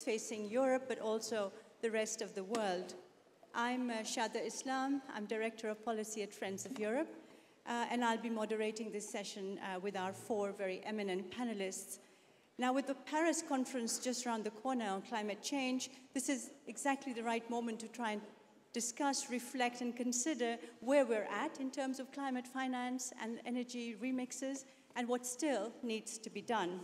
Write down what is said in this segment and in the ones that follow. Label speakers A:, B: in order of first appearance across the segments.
A: facing Europe, but also the rest of the world. I'm uh, Shada Islam. I'm Director of Policy at Friends of Europe, uh, and I'll be moderating this session uh, with our four very eminent panelists. Now, with the Paris conference just around the corner on climate change, this is exactly the right moment to try and discuss, reflect, and consider where we're at in terms of climate finance and energy remixes and what still needs to be done.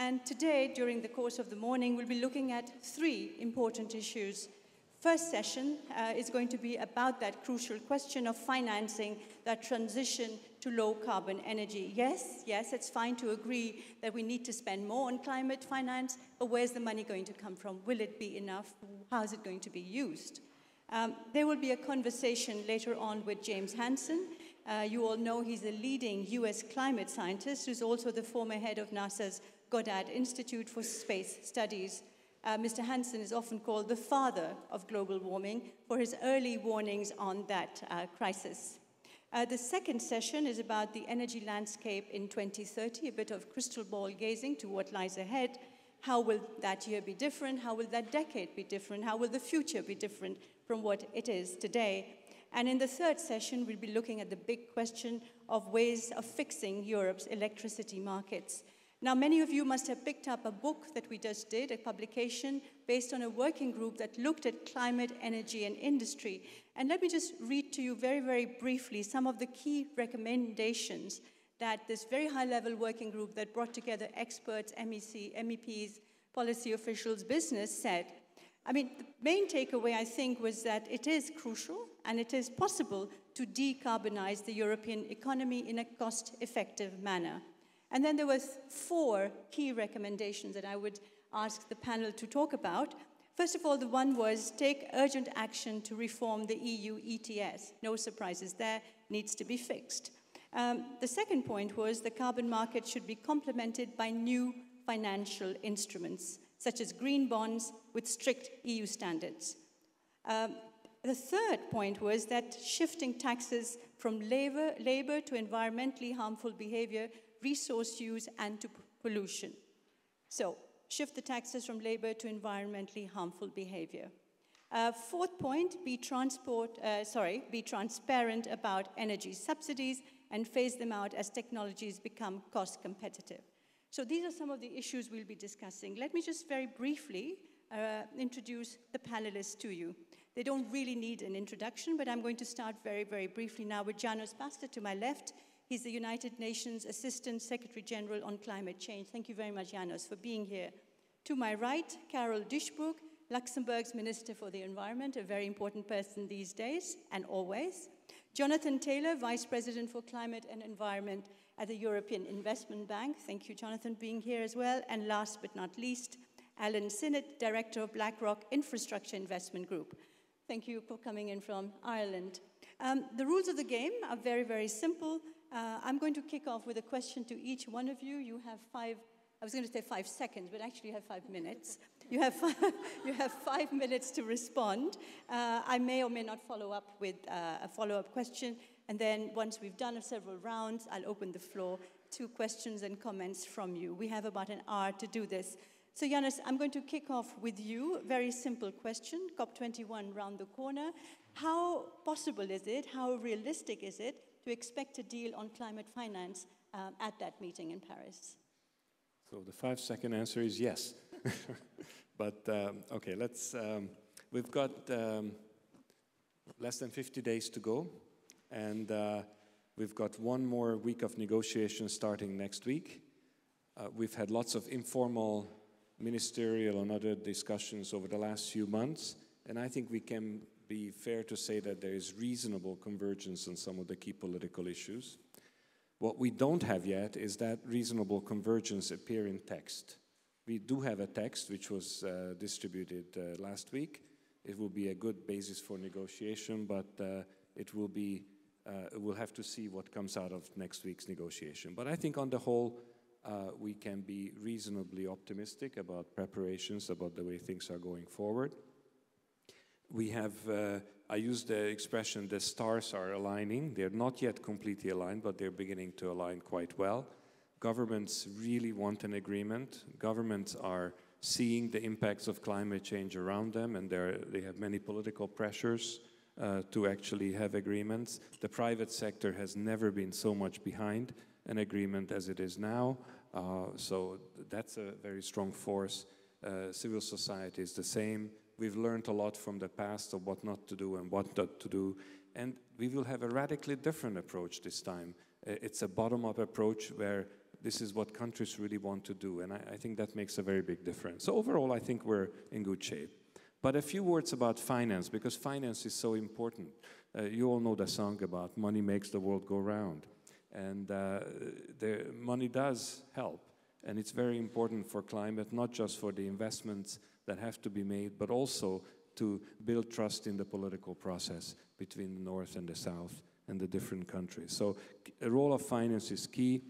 A: And today, during the course of the morning, we'll be looking at three important issues. First session uh, is going to be about that crucial question of financing that transition to low carbon energy. Yes, yes, it's fine to agree that we need to spend more on climate finance, but where's the money going to come from? Will it be enough? How is it going to be used? Um, there will be a conversation later on with James Hansen. Uh, you all know he's a leading US climate scientist who's also the former head of NASA's Goddard Institute for Space Studies. Uh, Mr. Hansen is often called the father of global warming for his early warnings on that uh, crisis. Uh, the second session is about the energy landscape in 2030, a bit of crystal ball gazing to what lies ahead. How will that year be different? How will that decade be different? How will the future be different from what it is today? And in the third session, we'll be looking at the big question of ways of fixing Europe's electricity markets. Now, many of you must have picked up a book that we just did, a publication based on a working group that looked at climate, energy, and industry. And let me just read to you very, very briefly some of the key recommendations that this very high level working group that brought together experts, MEC, MEPs, policy officials, business said. I mean, the main takeaway, I think, was that it is crucial and it is possible to decarbonize the European economy in a cost effective manner. And then there was four key recommendations that I would ask the panel to talk about. First of all, the one was take urgent action to reform the EU ETS. No surprises there, needs to be fixed. Um, the second point was the carbon market should be complemented by new financial instruments, such as green bonds with strict EU standards. Um, the third point was that shifting taxes from labor, labor to environmentally harmful behavior resource use, and to pollution. So, shift the taxes from labor to environmentally harmful behavior. Uh, fourth point, be, transport, uh, sorry, be transparent about energy subsidies and phase them out as technologies become cost competitive. So these are some of the issues we'll be discussing. Let me just very briefly uh, introduce the panelists to you. They don't really need an introduction, but I'm going to start very, very briefly now with Janos Pasztor to my left. He's the United Nations Assistant Secretary General on Climate Change. Thank you very much, Janos, for being here. To my right, Carole Dieschbourg, Luxembourg's Minister for the Environment, a very important person these days and always. Jonathan Taylor, Vice President for Climate and Environment at the European Investment Bank. Thank you, Jonathan, being here as well. And last but not least, Alan Synnott, Director of BlackRock Infrastructure Investment Group. Thank you for coming in from Ireland. Um, the rules of the game are very, very simple. Uh, I'm going to kick off with a question to each one of you. You have five, I was going to say five seconds, but actually you have five minutes. You have, five, you have five minutes to respond. Uh, I may or may not follow up with uh, a follow-up question, and then once we've done several rounds, I'll open the floor to questions and comments from you. We have about an hour to do this. So Janos, I'm going to kick off with you. Very simple question, COP21 round the corner. How possible is it, how realistic is it to expect a deal on climate finance um, at that meeting in Paris?
B: So the five second answer is yes. but um, okay, let's. Um, we've got um, less than 50 days to go, and uh, we've got one more week of negotiations starting next week. Uh, we've had lots of informal ministerial and other discussions over the last few months, and I think we can be fair to say that there is reasonable convergence on some of the key political issues. What we don't have yet is that reasonable convergence appear in text. We do have a text which was uh, distributed uh, last week. It will be a good basis for negotiation, but uh, it will be uh, we'll have to see what comes out of next week's negotiation. But I think on the whole, uh, we can be reasonably optimistic about preparations, about the way things are going forward we have, uh, I use the expression the stars are aligning. They're not yet completely aligned, but they're beginning to align quite well. Governments really want an agreement. Governments are seeing the impacts of climate change around them, and they have many political pressures uh, to actually have agreements. The private sector has never been so much behind an agreement as it is now, uh, so that's a very strong force. Uh, civil society is the same. We've learned a lot from the past of what not to do and what not to do, and we will have a radically different approach this time. Uh, it's a bottom-up approach where this is what countries really want to do, and I, I think that makes a very big difference. So overall, I think we're in good shape. But a few words about finance, because finance is so important. Uh, you all know the song about money makes the world go round. And uh, the money does help. And it's very important for climate, not just for the investments that have to be made, but also to build trust in the political process between the North and the South and the different countries. So the role of finance is key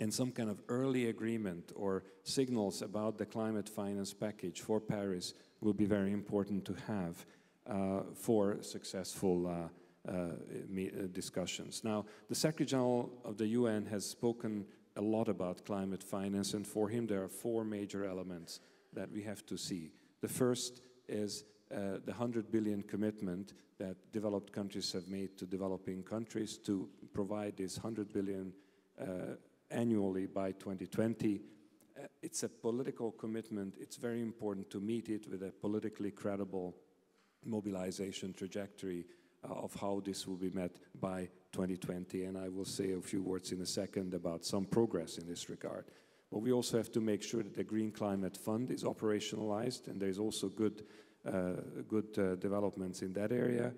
B: and some kind of early agreement or signals about the climate finance package for Paris will be very important to have uh, for successful uh, uh, uh, discussions. Now, the Secretary General of the UN has spoken a lot about climate finance, and for him there are four major elements that we have to see. The first is uh, the 100 billion commitment that developed countries have made to developing countries to provide this 100 billion uh, annually by 2020. Uh, it's a political commitment. It's very important to meet it with a politically credible mobilization trajectory uh, of how this will be met by 2020. And I will say a few words in a second about some progress in this regard. But we also have to make sure that the Green Climate Fund is operationalized, and there's also good, uh, good uh, developments in that area.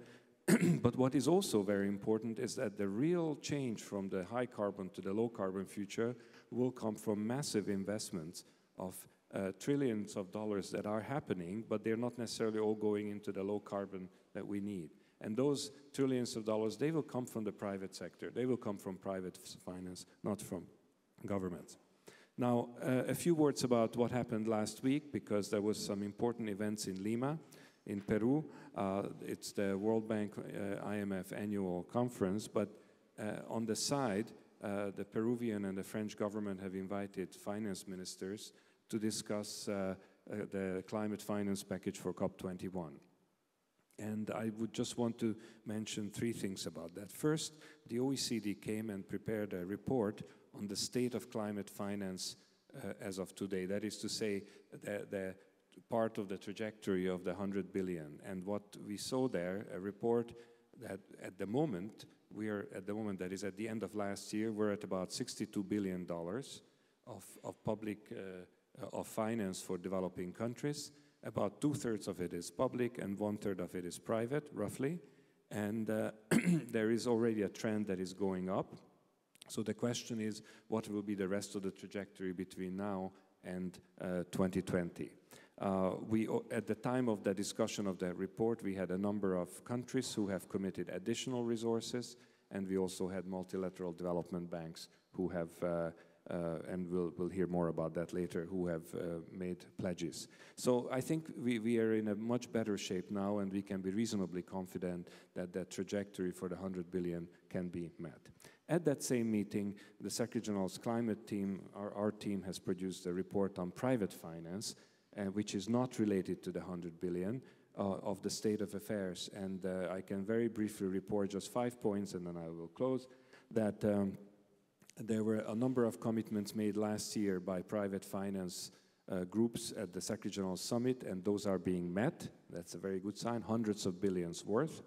B: but what is also very important is that the real change from the high carbon to the low carbon future will come from massive investments of uh, trillions of dollars that are happening, but they're not necessarily all going into the low carbon that we need. And those trillions of dollars, they will come from the private sector. They will come from private finance, not from governments. Now, uh, a few words about what happened last week, because there was some important events in Lima in Peru. Uh, it's the World Bank uh, IMF annual conference, but uh, on the side, uh, the Peruvian and the French government have invited finance ministers to discuss uh, the climate finance package for COP21. And I would just want to mention three things about that. First, the OECD came and prepared a report on the state of climate finance as of today. That is to say, the, the part of the trajectory of the 100 billion. And what we saw there, a report that at the moment, we are at the moment that is at the end of last year, we're at about 62 billion dollars of, of public uh, of finance for developing countries. About two thirds of it is public and one third of it is private, roughly. And uh, there is already a trend that is going up. So the question is, what will be the rest of the trajectory between now and uh, 2020? Uh, we, at the time of the discussion of the report, we had a number of countries who have committed additional resources, and we also had multilateral development banks who have, uh, uh, and we'll, we'll hear more about that later, who have uh, made pledges. So I think we, we are in a much better shape now, and we can be reasonably confident that that trajectory for the 100 billion can be met. At that same meeting, the Secretary General's climate team, our, our team, has produced a report on private finance, uh, which is not related to the 100 billion uh, of the state of affairs. And uh, I can very briefly report just five points and then I will close that um, there were a number of commitments made last year by private finance uh, groups at the Secretary General Summit, and those are being met. That's a very good sign, hundreds of billions worth.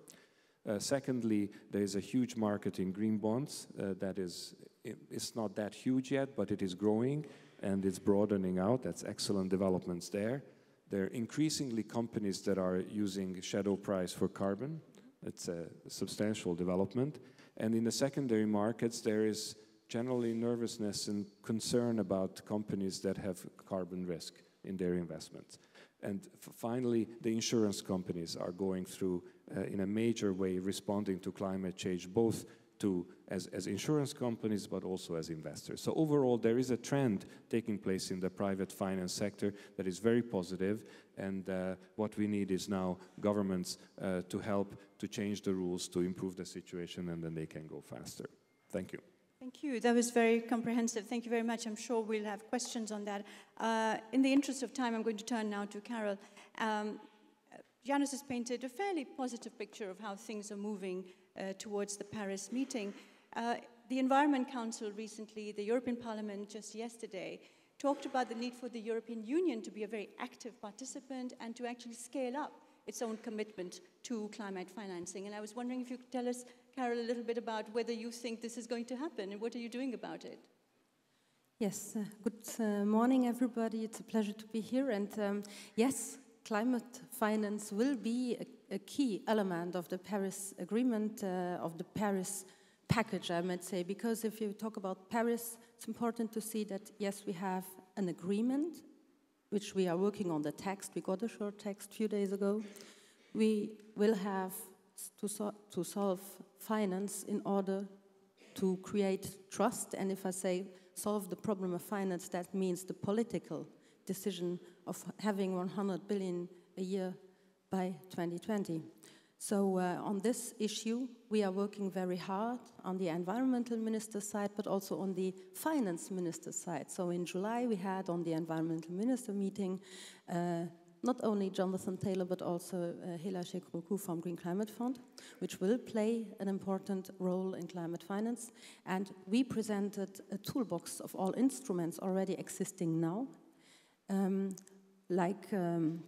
B: Uh, secondly, there is a huge market in green bonds uh, that is, it's not that huge yet, but it is growing and it's broadening out. That's excellent developments there. There are increasingly companies that are using shadow price for carbon. It's a substantial development. And in the secondary markets, there is generally nervousness and concern about companies that have carbon risk in their investments. And finally, the insurance companies are going through, uh, in a major way, responding to climate change, both to as, as insurance companies, but also as investors. So overall, there is a trend taking place in the private finance sector that is very positive, and uh, what we need is now governments uh, to help to change the rules to improve the situation, and then they can go faster. Thank you.
A: Thank you. That was very comprehensive. Thank you very much. I'm sure we'll have questions on that. Uh, in the interest of time, I'm going to turn now to Carole. Um, Janos has painted a fairly positive picture of how things are moving uh, towards the Paris meeting. Uh, the Environment Council recently, the European Parliament just yesterday, talked about the need for the European Union to be a very active participant and to actually scale up its own commitment to climate financing. And I was wondering if you could tell us Carole, a little bit about whether you think this is going to happen and what are you doing about it?
C: Yes, uh, good uh, morning, everybody. It's a pleasure to be here. And um, yes, climate finance will be a, a, key element of the Paris Agreement, uh, of the Paris package, I might say, because if you talk about Paris, it's important to see that, yes, we have an agreement, which we are working on the text. We got a short text a few days ago. We will have to, so to solve finance in order to create trust. And if I say solve the problem of finance, that means the political decision of having 100 billion a year by 2020. So uh, on this issue, we are working very hard on the environmental minister side, but also on the finance minister side. So in July, we had on the environmental minister meeting uh, not only Jonathan Taylor, but also uh, Hela Cheikhrouhou from Green Climate Fund, which will play an important role in climate finance. And we presented a toolbox of all instruments already existing now, um, like, um,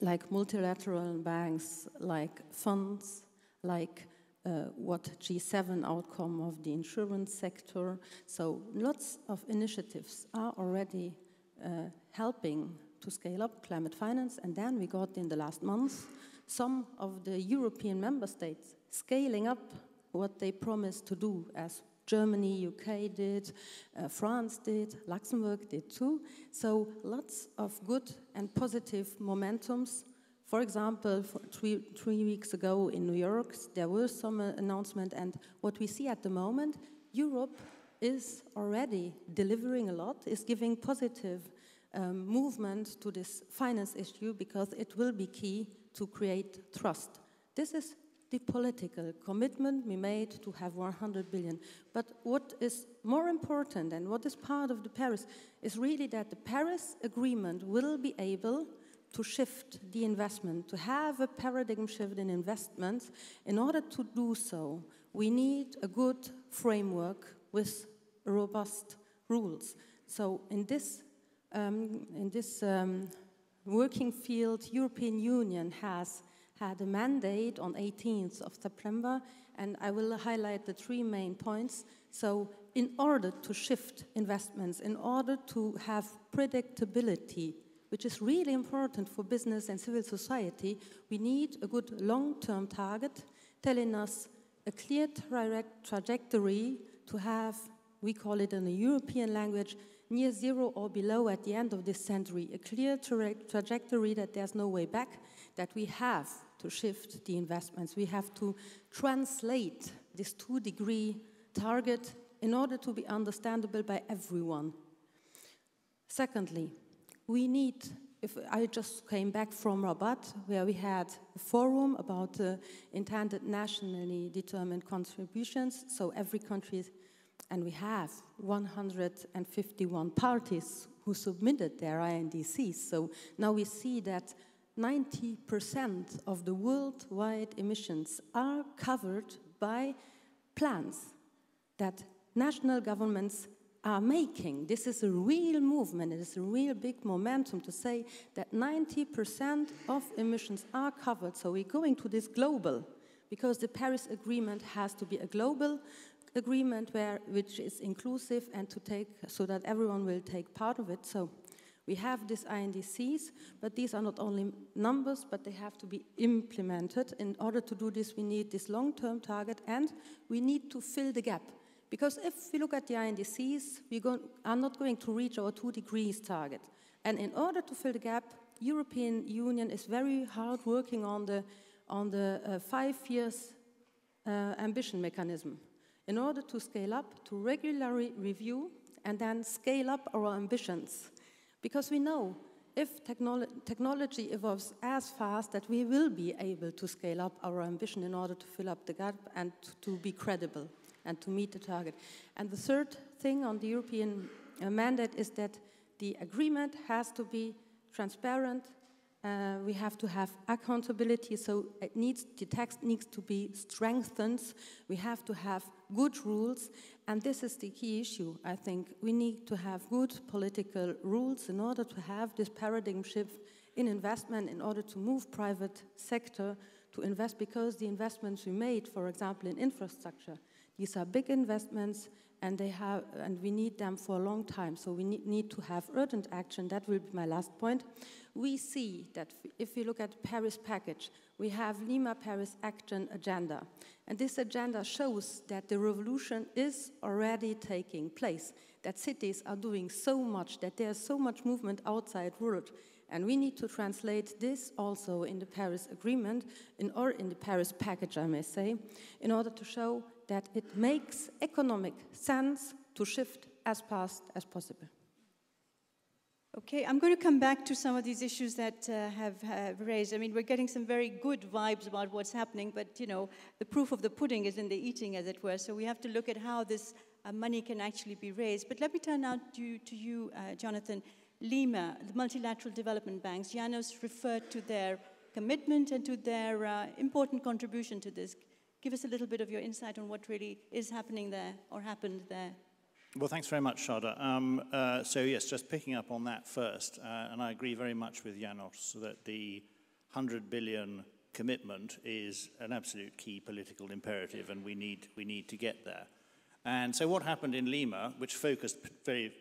C: like multilateral banks, like funds, like uh, what G7 outcome of the insurance sector. So lots of initiatives are already uh, helping to scale up climate finance. And then we got in the last months some of the European member states scaling up what they promised to do, as Germany, UK did, uh, France did, Luxembourg did too. So lots of good and positive momentums. For example, for three, three weeks ago in New York, there was some uh, announcement, and what we see at the moment, Europe is already delivering a lot, is giving positive um, movement to this finance issue because it will be key to create trust. This is the political commitment we made to have 100 billion. But what is more important and what is part of the Paris is really that the Paris Agreement will be able to shift the investment, to have a paradigm shift in investments. In order to do so, we need a good framework with robust rules. So in this um, in this um, working field, European Union has had a mandate on 18th of September, and I will highlight the three main points. So in order to shift investments, in order to have predictability, which is really important for business and civil society, we need a good long-term target telling us a clear tra trajectory to have, we call it in a European language, near zero or below at the end of this century, a clear tra trajectory that there's no way back, that we have to shift the investments. We have to translate this two degree target in order to be understandable by everyone. Secondly, we need, if I just came back from Rabat, where we had a forum about uh, intended nationally determined contributions, so every country and we have 151 parties who submitted their INDCs. So now we see that 90% of the worldwide emissions are covered by plans that national governments are making. This is a real movement, it is a real big momentum to say that 90% of emissions are covered. So we're going to this global, because the Paris Agreement has to be a global agreement where, which is inclusive and to take so that everyone will take part of it. So we have these INDCs, but these are not only numbers, but they have to be implemented. In order to do this, we need this long-term target and we need to fill the gap. Because if we look at the INDCs, we are not going to reach our two degrees target. And in order to fill the gap, European Union is very hard working on the, on the uh, five years uh, ambition mechanism in order to scale up, to regularly review, and then scale up our ambitions. Because we know if technolo technology evolves as fast that we will be able to scale up our ambition in order to fill up the gap and to be credible. and to meet the target. And the third thing on the European uh, mandate is that the agreement has to be transparent. Uh, we have to have accountability, so it needs, the text needs to be strengthened. We have to have good rules, and this is the key issue, I think. We need to have good political rules in order to have this paradigm shift in investment, in order to move private sector to invest, because the investments we made, for example, in infrastructure, these are big investments, and they have, and we need them for a long time. So we need to have urgent action. That will be my last point. We see that if we look at Paris package, we have Lima Paris Action Agenda, and this agenda shows that the revolution is already taking place. That cities are doing so much, that there's so much movement outside world, and we need to translate this also in the Paris Agreement, in, or in the Paris package, I may say, in order to show that it makes economic sense to shift as fast as possible.
A: Okay, I'm going to come back to some of these issues that uh, have, have, raised. I mean, we're getting some very good vibes about what's happening, but you know, the proof of the pudding is in the eating, as it were. So we have to look at how this uh, money can actually be raised. But let me turn now to, to you, uh, Jonathan. Lima, the multilateral development banks, Janos referred to their commitment and to their uh, important contribution to this. Give us a little bit of your insight on what really is happening there or happened there.
D: Well, thanks very much, Shada. Um, uh, so, yes, just picking up on that first, uh, and I agree very much with Janos that the 100 billion commitment is an absolute key political imperative, and we need, we need to get there. And so, what happened in Lima, which focused very,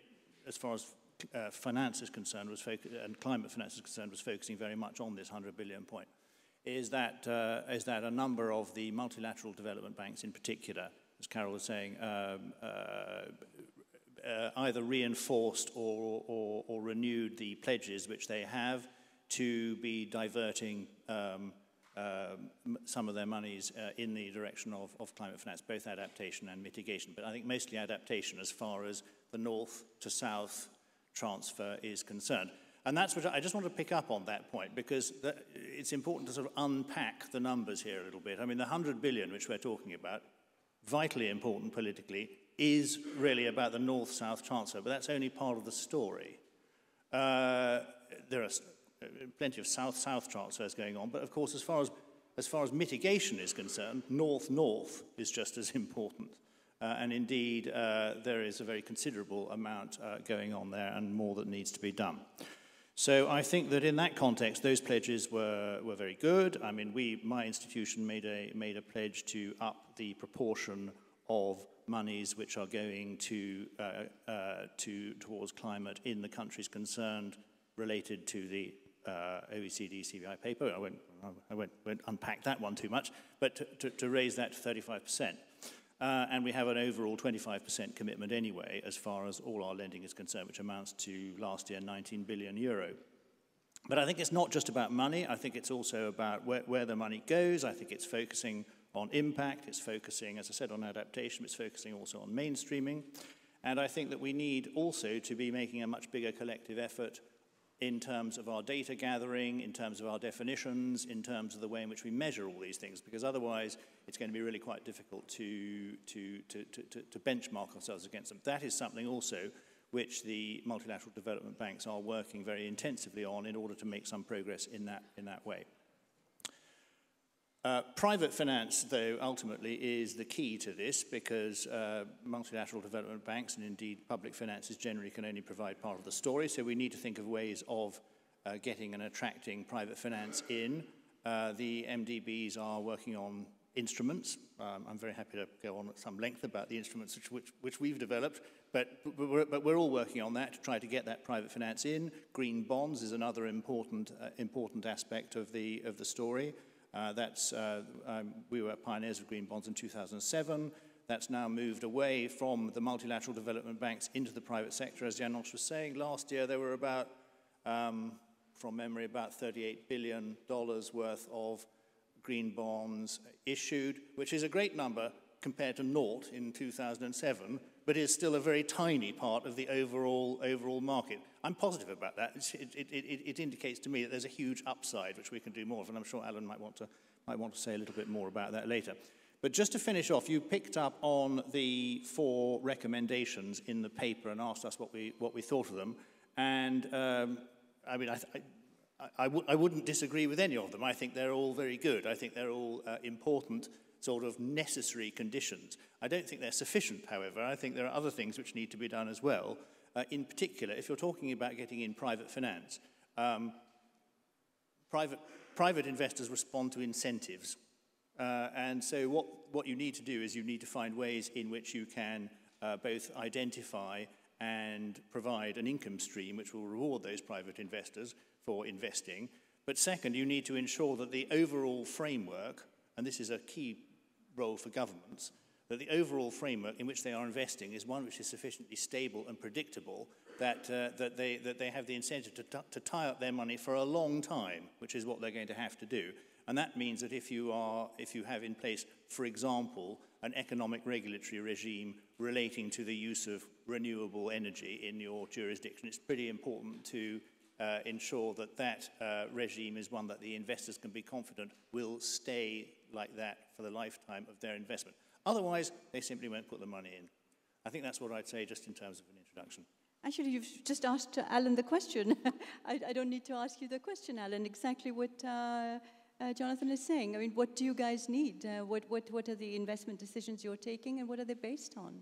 D: as far as uh, finance is concerned, was and climate finance is concerned, was focusing very much on this 100 billion point is that, uh, is that a number of the multilateral development banks in particular, as Carole was saying, um, uh, uh, either reinforced or, or, or, renewed the pledges which they have to be diverting um, uh, some of their monies uh, in the direction of, of climate finance, both adaptation and mitigation. But I think mostly adaptation as far as the north to south transfer is concerned. And that's what I just want to pick up on that point because it's important to sort of unpack the numbers here a little bit. I mean, the 100 billion which we're talking about, vitally important politically, is really about the north-south transfer, but that's only part of the story. Uh, there are plenty of south-south transfers going on, but of course, as far as, as far as mitigation is concerned, north-north is just as important. Uh, and indeed, uh, there is a very considerable amount uh, going on there and more that needs to be done. So I think that in that context, those pledges were, were very good. I mean, we, my institution made a, made a pledge to up the proportion of monies which are going to, uh, uh, to, towards climate in the countries concerned related to the uh, OECD CPI paper. I won't, I won't, won't, unpack that one too much, but to, to, to raise that to 35%. Uh, and we have an overall 25% commitment anyway, as far as all our lending is concerned, which amounts to last year 19 billion euro. But I think it's not just about money. I think it's also about where, where the money goes. I think it's focusing on impact. It's focusing, as I said, on adaptation. It's focusing also on mainstreaming. And I think that we need also to be making a much bigger collective effort in terms of our data gathering, in terms of our definitions, in terms of the way in which we measure all these things, because otherwise it's going to be really quite difficult to, to, to, to, to benchmark ourselves against them. That is something also which the multilateral development banks are working very intensively on in order to make some progress in that, in that way. Uh, private finance, though, ultimately is the key to this because uh, multilateral development banks and indeed public finances generally can only provide part of the story. So we need to think of ways of uh, getting and attracting private finance in. Uh, the MDBs are working on instruments. Um, I'm very happy to go on at some length about the instruments which, which, which we've developed, but, but, we're, but we're all working on that to try to get that private finance in. Green bonds is another important, uh, important aspect of the, of the story. Uh, that's, uh, um, we were pioneers of green bonds in 2007. That's now moved away from the multilateral development banks into the private sector. As Janos was saying, last year there were about, um, from memory, about $38 billion worth of green bonds issued, which is a great number compared to naught in 2007, but is still a very tiny part of the overall, overall market. I'm positive about that. It, it, it, it, indicates to me that there's a huge upside which we can do more of, and I'm sure Alan might want, to, might want to say a little bit more about that later. But just to finish off, you picked up on the four recommendations in the paper and asked us what we, what we thought of them. And um, I mean, I, I, I, w- I wouldn't disagree with any of them. I think they're all very good. I think they're all uh, important, sort of necessary conditions. I don't think they're sufficient, however. I think there are other things which need to be done as well. Uh, in particular, if you're talking about getting in private finance, um, private, private investors respond to incentives. Uh, and so what, what you need to do is you need to find ways in which you can uh, both identify and provide an income stream which will reward those private investors for investing. But second, you need to ensure that the overall framework, and this is a key role for governments, that the overall framework in which they are investing is one which is sufficiently stable and predictable that, uh, that, they, that they have the incentive to, to tie up their money for a long time, which is what they're going to have to do. And that means that if you, are, if you have in place, for example, an economic regulatory regime relating to the use of renewable energy in your jurisdiction, it's pretty important to uh, ensure that that uh, regime is one that the investors can be confident will stay like that for the lifetime of their investment. Otherwise, they simply won't put the money in. I think that's what I'd say just in terms of an introduction.
A: Actually, you've just asked Alan the question. I, I, don't need to ask you the question, Alan. Exactly what uh, uh, Jonathan is saying. I mean, what do you guys need? Uh, what, what, what are the investment decisions you're taking and what are they based on?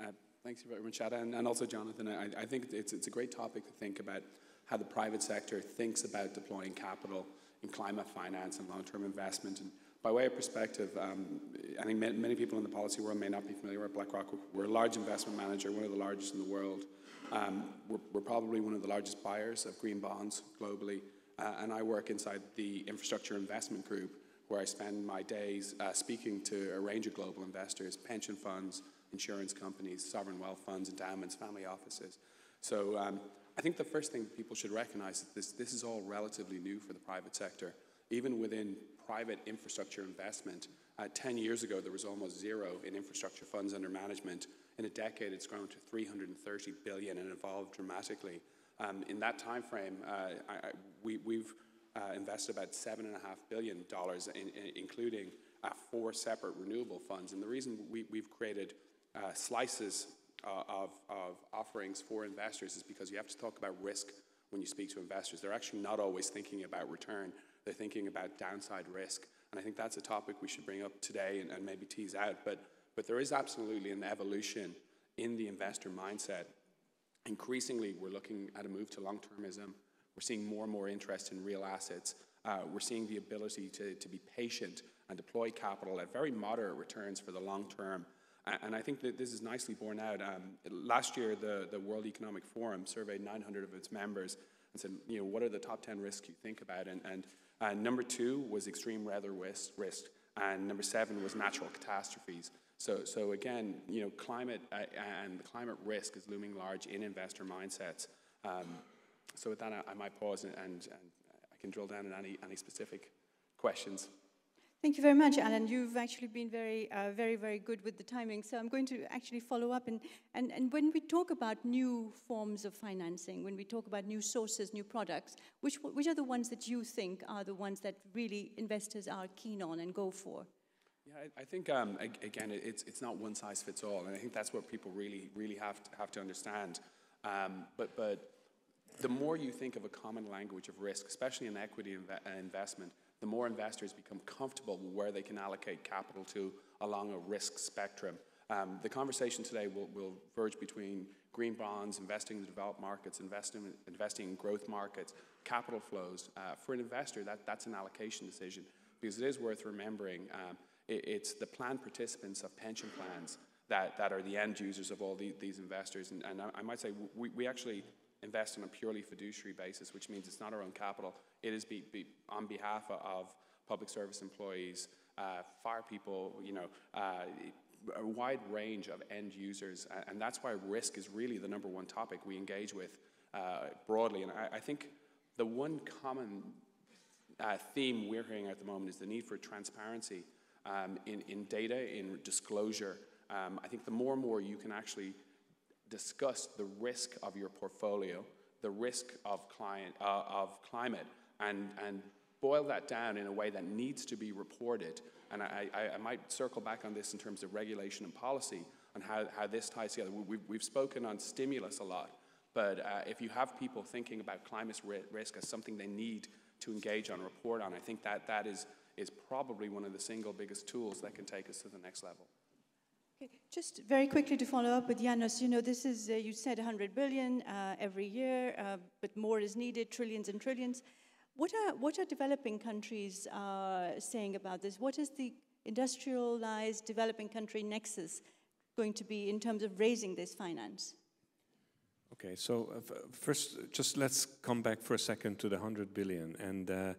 E: Uh, thanks very much, Shada. And, and also, Jonathan, I, I, think it's, it's a great topic to think about how the private sector thinks about deploying capital in climate finance and long term investment. And by way of perspective, um, I think many people in the policy world may not be familiar with BlackRock. We're a large investment manager, one of the largest in the world. Um, we're, we're, probably one of the largest buyers of green bonds globally. Uh, and I work inside the Infrastructure Investment Group, where I spend my days uh, speaking to a range of global investors, pension funds, insurance companies, sovereign wealth funds, endowments, family offices. So um, I think the first thing people should recognize is this, this is all relatively new for the private sector. Even within private infrastructure investment, uh, 10 years ago there was almost zero in infrastructure funds under management. In a decade, it's grown to 330 billion and evolved dramatically. Um, in that time frame, uh, I, I, we, have uh, invested about seven and a half billion dollars, in, in, including uh, four separate renewable funds. And the reason we, have created uh, slices uh, of, of offerings for investors is because you have to talk about risk when you speak to investors. They're actually not always thinking about return. They're thinking about downside risk. And I think that's a topic we should bring up today and, and maybe tease out. But, but there is absolutely an evolution in the investor mindset Increasingly, we're looking at a move to long termism. We're seeing more and more interest in real assets. Uh, we're seeing the ability to, to be patient and deploy capital at very moderate returns for the long term. And I think that this is nicely borne out. Um, last year, the, the World Economic Forum surveyed 900 of its members and said, you know, what are the top 10 risks you think about? And, and uh, number two was extreme weather risk, and number seven was natural catastrophes. So, so again, you know, climate uh, and the climate risk is looming large in investor mindsets. Um, so with that, I, I might pause and, and, and, I can drill down on any, any specific questions.
A: Thank you very much, Alan. You've actually been very, uh, very, very good with the timing. So I'm going to actually follow up. And, and, and when we talk about new forms of financing, when we talk about new sources, new products, which, which are the ones that you think are the ones that really investors are keen on and go for?
E: Yeah, I, I think um, again, it's it's not one size fits all, and I think that's what people really really have to, have to understand. Um, but but the more you think of a common language of risk, especially in equity inv- investment, the more investors become comfortable where they can allocate capital to along a risk spectrum. Um, the conversation today will, will verge between green bonds, investing in developed markets, investing, investing in growth markets, capital flows. Uh, for an investor, that, that's an allocation decision because it is worth remembering um, it's the plan participants of pension plans that, that are the end users of all the, these investors. And, and I, I, might say we, we actually invest on a purely fiduciary basis, which means it's not our own capital. It is be, be on behalf of public service employees, uh, fire people, you know, uh, a wide range of end users. And that's why risk is really the number one topic we engage with uh, broadly. And I, I, think the one common uh, theme we're hearing at the moment is the need for transparency um, in, in data, in disclosure. Um, I think the more and more you can actually discuss the risk of your portfolio, the risk of, client, uh, of climate, and, and boil that down in a way that needs to be reported, and I, I, I might circle back on this in terms of regulation and policy, and how, how this ties together. We've, we've spoken on stimulus a lot, but uh, if you have people thinking about climate risk as something they need to engage on, report on, I think that that is, is probably one of the single biggest tools that can take us to the next level.
A: Just very quickly to follow up with Janos, you know, this is, uh, you said 100 billion uh, every year, uh, but more is needed, trillions and trillions. What are, what are developing countries uh, saying about this? What is the industrialized developing country nexus going to be in terms of raising this finance?
B: Okay, so uh, first, just let's come back for a second to the 100 billion. And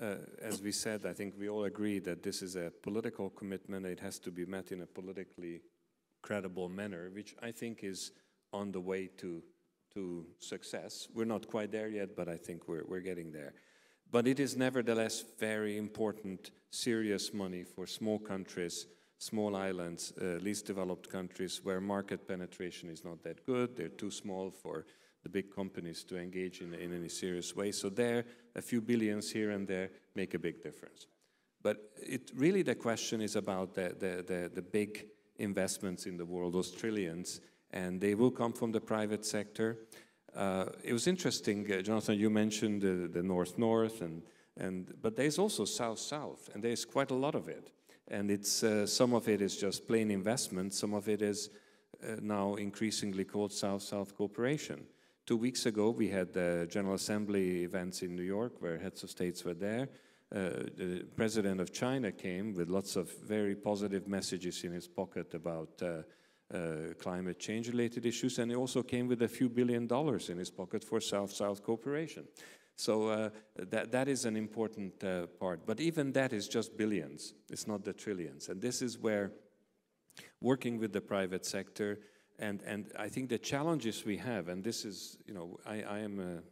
B: uh, as we said, I think we all agree that this is a political commitment. It has to be met in a politically credible manner, which I think is on the way to to success. We're not quite there yet, but I think we're, we're getting there. But it is nevertheless very important, serious money for small countries, small islands, uh, least developed countries where market penetration is not that good. They're too small for the big companies to engage in, in any serious way. So there, a few billions here and there make a big difference. But it really the question is about the, the, the, the big investments in the world, those trillions, and they will come from the private sector. Uh, it was interesting, uh, Jonathan, you mentioned the, the north-north, and, and, but there's also south-south, and there's quite a lot of it. And it's, uh, some of it is just plain investment, some of it is uh, now increasingly called south-south cooperation. Two weeks ago, we had the General Assembly events in New York where heads of states were there. Uh, the president of China came with lots of very positive messages in his pocket about uh, uh, climate change related issues, and he also came with a few billion dollars in his pocket for South South cooperation. So uh, that, that is an important uh, part. But even that is just billions, it's not the trillions. And this is where working with the private sector, and, and I think the challenges we have, and this is, you know, I, I am a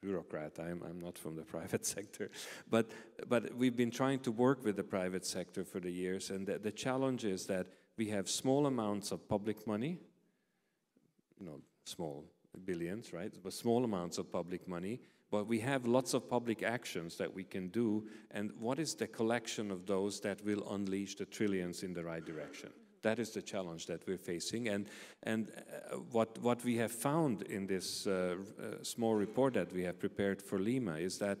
B: bureaucrat. I'm, I'm not from the private sector. But, but we've been trying to work with the private sector for the years, and the, the challenge is that we have small amounts of public money, you know, small billions, right? But small amounts of public money. But we have lots of public actions that we can do. And what is the collection of those that will unleash the trillions in the right direction? That is the challenge that we're facing. And, and uh, what, what we have found in this uh, uh, small report that we have prepared for Lima is that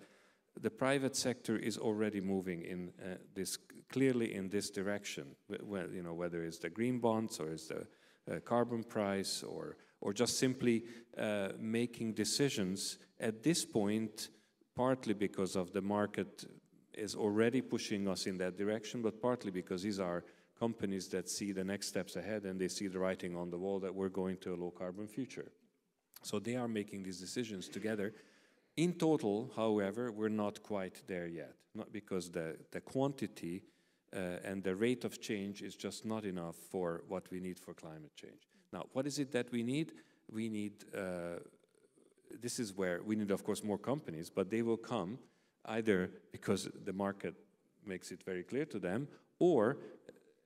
B: the private sector is already moving in uh, this clearly in this direction. Well, you know, whether it's the green bonds or it's the uh, carbon price or or just simply uh, making decisions at this point, partly because of the market is already pushing us in that direction, but partly because these are companies that see the next steps ahead and they see the writing on the wall that we're going to a low carbon future. So they are making these decisions together in total, however, we're not quite there yet, not because the, the quantity uh, and the rate of change is just not enough for what we need for climate change. Now, what is it that we need? We need, uh, this is where we need, of course, more companies, but they will come either because the market makes it very clear to them, or,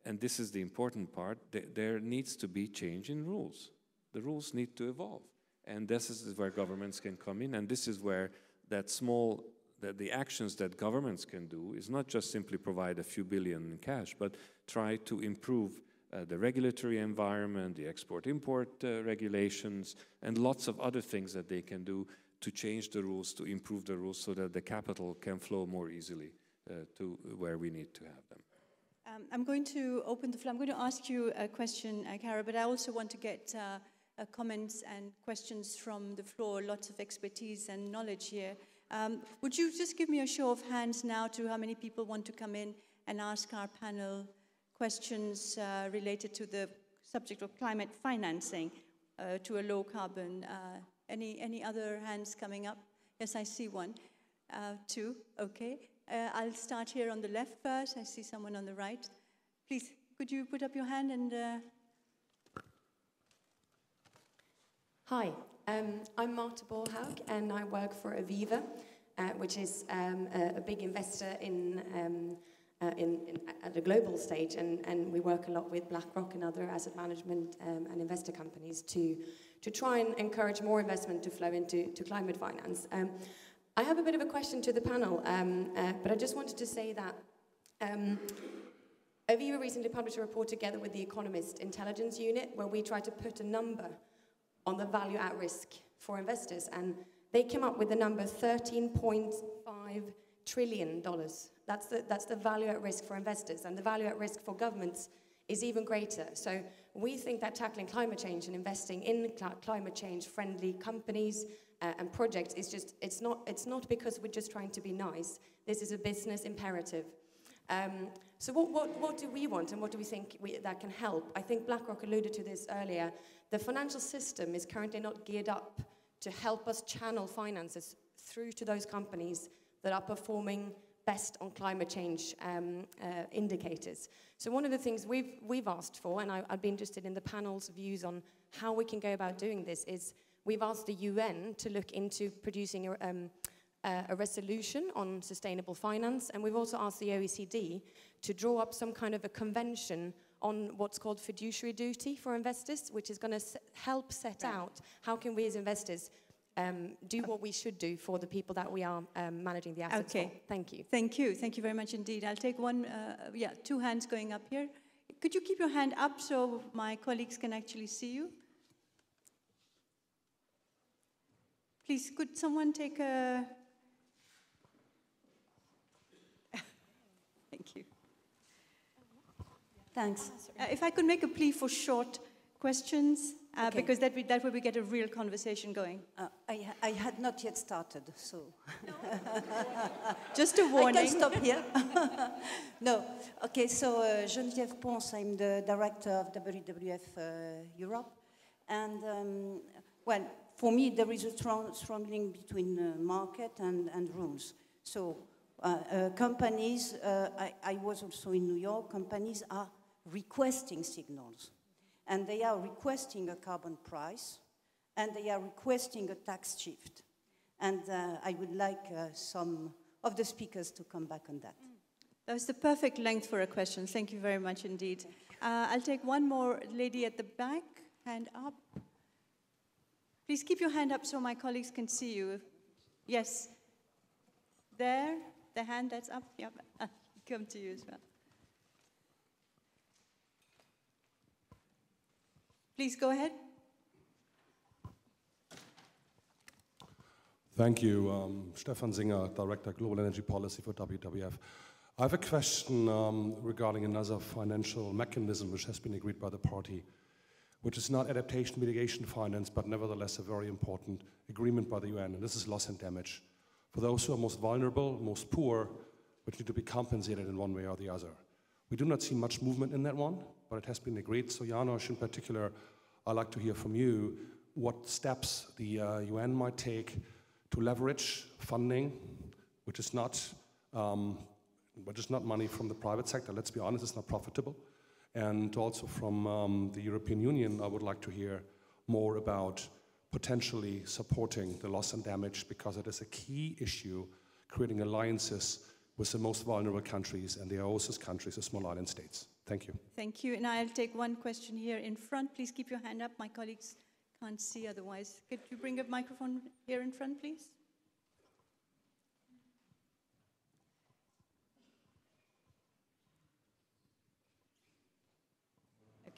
B: and this is the important part, th there needs to be change in rules. The rules need to evolve. And this is where governments can come in, and this is where that small, that the actions that governments can do is not just simply provide a few billion in cash, but try to improve uh, the regulatory environment, the export-import uh, regulations, and lots of other things that they can do to change the rules, to improve the rules so that the capital can flow more easily uh, to where we need to have them.
A: Um, I'm going to open the floor. I'm going to ask you a question, uh, Kara, but I also want to get uh, uh, comments and questions from the floor, lots of expertise and knowledge here. Um, would you just give me a show of hands now to how many people want to come in and ask our panel questions uh, related to the subject of climate financing uh, to a low carbon? Uh, any, any other hands coming up? Yes, I see one. Uh, two, okay. Uh, I'll start here on the left first. I see someone on the right. Please, could you put up your hand and
F: Hi, um, I'm Marta Borhaug and I work for Aviva, uh, which is um, a, a, big investor in, um, uh, in, in, at a global stage, and, and we work a lot with BlackRock and other asset management um, and investor companies to, to try and encourage more investment to flow into to climate finance. I have a bit of a question to the panel, um, uh, but I just wanted to say that um, Aviva recently published a report together with the Economist Intelligence Unit where we tried to put a number on the value at risk for investors, and they came up with the number $13.5 trillion. That's the, that's the value at risk for investors, and the value at risk for governments is even greater. So we think that tackling climate change and investing in cl climate change friendly companies uh, and projects is just, it's not, it's not because we're just trying to be nice. This is a business imperative. Um, so what, what, what do we want and what do we think we, that can help? I think BlackRock alluded to this earlier. The financial system is currently not geared up to help us channel finances through to those companies that are performing best on climate change um, uh, indicators. So one of the things we've, we've asked for, and I, I'd be interested in the panel's views on how we can go about doing this, is we've asked the UN to look into producing a, um, uh, a resolution on sustainable finance, and we've also asked the OECD to draw up some kind of a convention on what's called fiduciary duty for investors, which is going to help set out how can we as investors um, do what we should do for the people that we are um, managing the assets
A: okay.
F: for. Thank you.
A: Thank you. Thank you very much indeed. I'll take one, uh, yeah, two hands going up here. Could you keep your hand up so my colleagues can actually see you? Please, could someone take a... Thank you.
G: Thanks.
A: Uh, if I could make a plea for short questions, uh,
G: Okay.
A: because that, we, that way we get a real conversation going.
G: Uh, I, I had not yet started, so
A: Just a warning.
G: I can stop here. no. Okay, so uh, Geneviève Pons, I'm the director of WWF uh, Europe. And, um, well, for me, there is a strong, strong link between uh, market and, and rules. So uh, uh, companies, uh, I, I was also in New York, companies are requesting signals. And they are requesting a carbon price, and they are requesting a tax shift. And uh, I would like uh, some of the speakers to come back on that.
A: That was the perfect length for a question. Thank you very much indeed. Uh, I'll take one more lady at the back. Hand up. Please keep your hand up so my colleagues can see you. Yes. There, the hand that's up. Yep. Uh, come to you as well. Please go ahead.
H: Thank you. Um, Stephan Singer, Director Global Energy Policy for WWF. I have a question um, regarding another financial mechanism which has been agreed by the party, which is not adaptation mitigation finance, but nevertheless a very important agreement by the UN, and this is loss and damage. For those who are most vulnerable, most poor, which need to be compensated in one way or the other. We do not see much movement in that one, but it has been agreed. So Janos, in particular, I'd like to hear from you what steps the uh, UN might take to leverage funding, which is not, um, which is not money from the private sector. Let's be honest, it's not profitable. And also from um, the European Union, I would like to hear more about potentially supporting the loss and damage because it is a key issue, creating alliances with the most vulnerable countries and the AOSIS countries, the small island states. Thank you.
A: Thank you. And I'll take one question here in front. Please keep your hand up. My colleagues can't see otherwise. Could you bring a microphone here in front, please?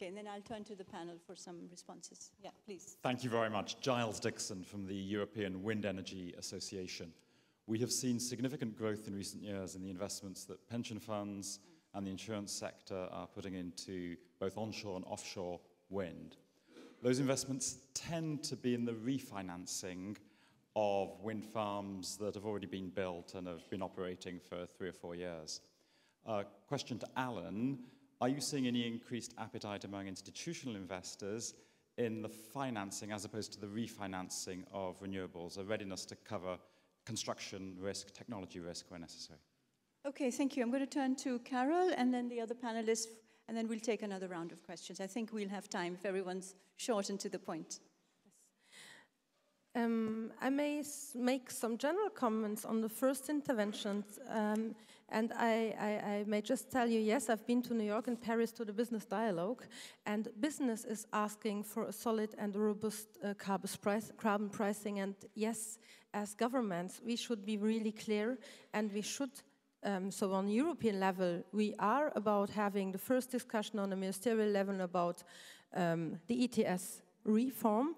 A: Okay, and then I'll turn to the panel for some responses. Yeah, please.
I: Thank you very much. Giles Dickson from the European Wind Energy Association. We have seen significant growth in recent years in the investments that pension funds and the insurance sector are putting into both onshore and offshore wind. Those investments tend to be in the refinancing of wind farms that have already been built and have been operating for three or four years. Uh, question to Alan, are you seeing any increased appetite among institutional investors in the financing as opposed to the refinancing of renewables, a readiness to cover construction risk, technology risk where necessary?
A: Okay, thank you. I'm going to turn to Carole and then the other panelists, and then we'll take another round of questions. I think we'll have time if everyone's short and to the point.
C: Um, I may make some general comments on the first interventions, um, and I, I, I, may just tell you yes, I've been to New York and Paris to the business dialogue, and business is asking for a solid and robust uh, carbon, price, carbon pricing. And yes, as governments, we should be really clear and we should. Um, so, on European level, we are about having the first discussion on a ministerial level about um, the ETS reform.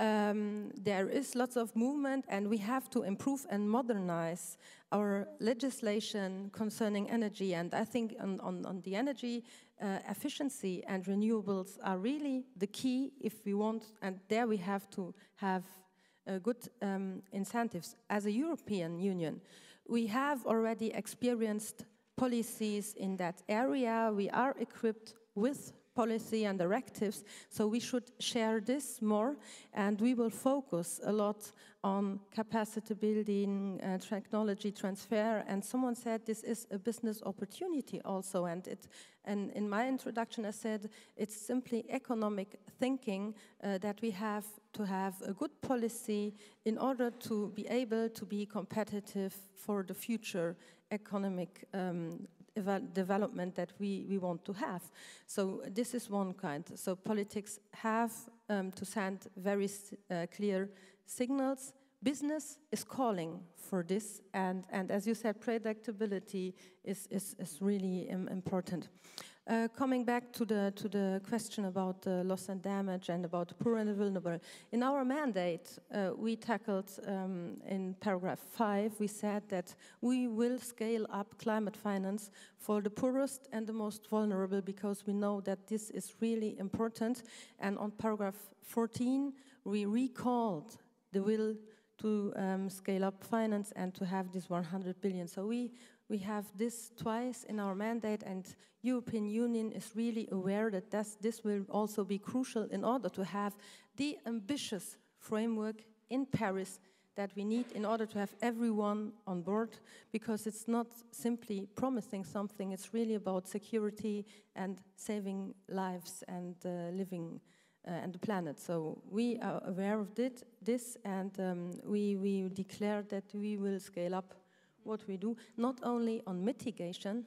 C: Um, there is lots of movement, and we have to improve and modernize our legislation concerning energy. And I think on, on, on the energy uh, efficiency and renewables are really the key if we want, and there we have to have uh, good um, incentives. As a European Union, we have already experienced policies in that area. We are equipped with policy and directives. So we should share this more, and we will focus a lot on capacity building, uh, technology transfer. And someone said this is a business opportunity also. And it, and in my introduction, I said it's simply economic thinking uh, that we have to have a good policy in order to be able to be competitive for the future economic um, development that we, we want to have. So this is one kind. So politics have um, to send very uh, clear signals. Business is calling for this, and, and as you said, predictability is, is, is really um, important. Uh, coming back to the, to the question about uh, loss and damage and about the poor and vulnerable, in our mandate, uh, we tackled um, in paragraph 5, we said that we will scale up climate finance for the poorest and the most vulnerable because we know that this is really important. And on paragraph 14, we recalled the will to um, scale up finance and to have this 100 billion. So we we have this twice in our mandate, and European Union is really aware that this, this will also be crucial in order to have the ambitious framework in Paris that we need in order to have everyone on board because it's not simply promising something, it's really about security and saving lives and uh, living uh, and the planet. So we are aware of it, this and um, we, we declare that we will scale up what we do, not only on mitigation,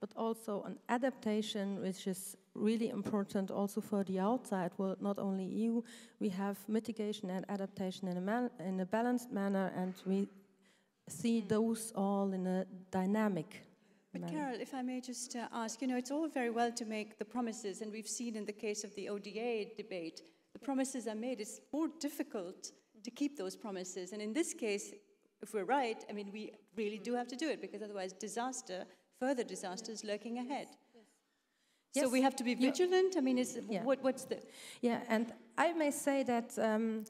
C: but also on adaptation, which is really important also for the outside world, not only EU. We have mitigation and adaptation in a, in a balanced manner, and we see those all in a dynamic
A: but Carole, if I may just uh, ask, you know, it's all very well to make the promises, and we've seen in the case of the ODA debate, the promises are made. It's more difficult to keep those promises. And in this case, if we're right, I mean, we really do have to do it because otherwise, disaster, further disaster is lurking ahead. Yes. So we have to be vigilant. I mean, is, yeah. what, what's the?
C: Yeah, and I may say that um,